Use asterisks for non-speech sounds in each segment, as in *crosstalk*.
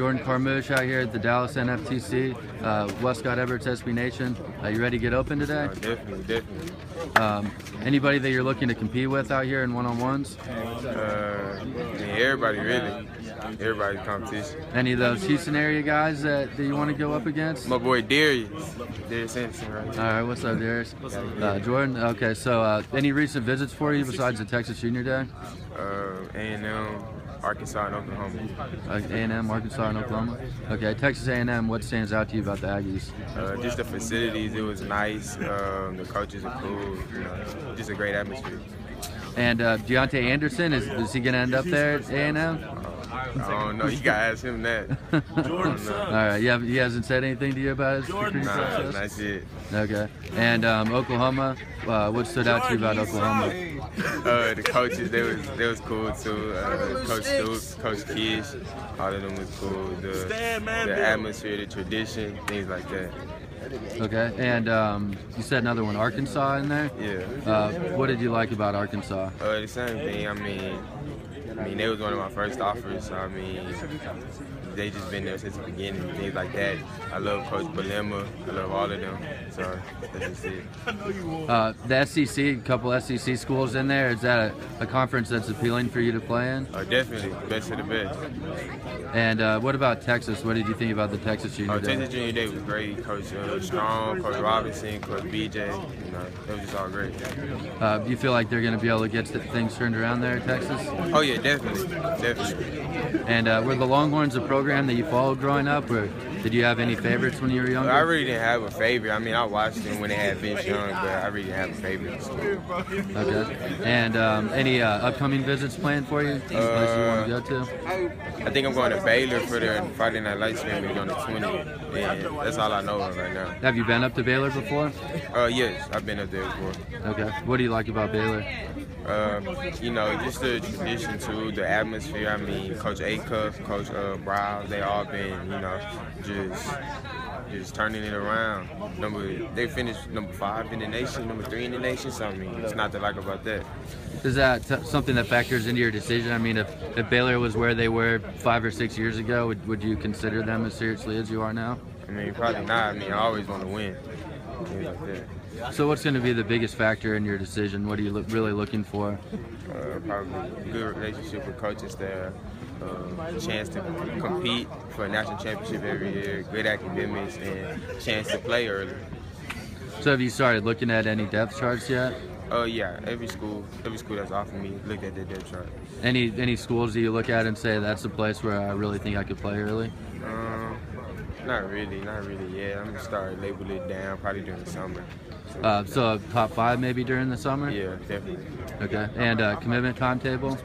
Jordan Carmouche out here at the Dallas NFTC. Uh, Wescott Eberts SB Nation. Uh, you ready to get open today? Oh, definitely, definitely. Um, anybody that you're looking to compete with out here in one-on-ones? Uh, everybody really. Everybody's competition. Any of those Houston area guys that, that you want to go up against? My boy Darius. Darius Anderson, right? All right, what's up, Darius? What's Uh, Jordan. Okay, so uh, any recent visits for you besides the Texas Junior Day? Uh, A&M, Arkansas, and Oklahoma. Uh, A&M, Arkansas, and Oklahoma. Okay, Texas A&M. What stands out to you about the Aggies? Uh, just the facilities, it was nice. Um, the coaches are cool. You know, just a great atmosphere. And uh, Deontay Anderson is, is he going to end up there at A&M? I don't know. You gotta ask him that. *laughs* All right. Yeah, he hasn't said anything to you about his recruiting Nah, process. that's it. Okay. And um, Oklahoma. Uh, what stood out to you about Oklahoma? Uh, the coaches, they was they was cool too. Uh, Coach Stoops, Coach Kish, all of them was cool. The, the atmosphere, the tradition, things like that. Okay. And um, you said another one, Arkansas, in there. Yeah. Uh, what did you like about Arkansas? Uh, the same thing. I mean, I mean, they was one of my first offers. So, I mean, they just been there since the beginning, things like that. I love Coach Bielema. I love all of them. So that's just it. Uh, the SEC, a couple SEC schools in there. Is that a, a conference that's appealing for you to play in? Uh, definitely, best of the best. And uh, what about Texas? What did you think about the Texas Junior Oh, Day? Texas Junior Day was great. Coach uh, Strong, Coach Robinson, Coach BJ. You know, it was just all great. Uh, do you feel like they're going to be able to get things turned around there at Texas? Oh yeah, definitely, definitely. And uh, were the Longhorns a program that you followed growing up, or did you have any favorites when you were younger? I really didn't have a favorite. I mean, I watched them when they had Vince Young, but I really didn't have a favorite. So. Okay. And um, any uh, upcoming visits planned for you? Any places you want to go to? I think I'm going to Baylor for the Friday Night Lights scrimmage on the 20th, and that's all I know of right now. Have you been up to Baylor before? Uh, yes, I've been up there before. Okay. What do you like about Baylor? Uh, you know, just the tradition too, the atmosphere. I mean, Coach Acuff, Coach uh, Brown, they all been, you know, just just turning it around. Number, they finished number five in the nation, number three in the nation. So I mean, it's not to like about that. Is that t- something that factors into your decision? I mean, if, if Baylor was where they were five or six years ago, would, would you consider them as seriously as you are now? I mean, probably not. I mean, I always want to win. Things like that. So, what's going to be the biggest factor in your decision? What are you lo- really looking for? Uh, probably good relationship with coaches there. Uh, chance to compete for a national championship every year, good academics, and chance to play early. So, have you started looking at any depth charts yet? Oh yeah, every school, every school that's offered me looked at their depth chart. Any any schools that you look at and say that's the place where I really think I could play early? Um, not really, not really yet. I'm gonna start labeling it down probably during the summer. So, Uh, so, top five maybe during the summer. yeah, definitely. Okay. And uh, commitment timetable.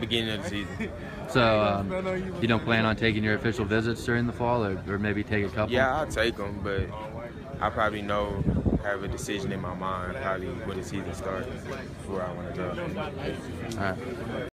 Beginning of the season. So, um, you don't plan on taking your official visits during the fall, or, or maybe take a couple? Yeah, I'll take them, but I probably know, have a decision in my mind, probably when the season starts, where I want to go. All right.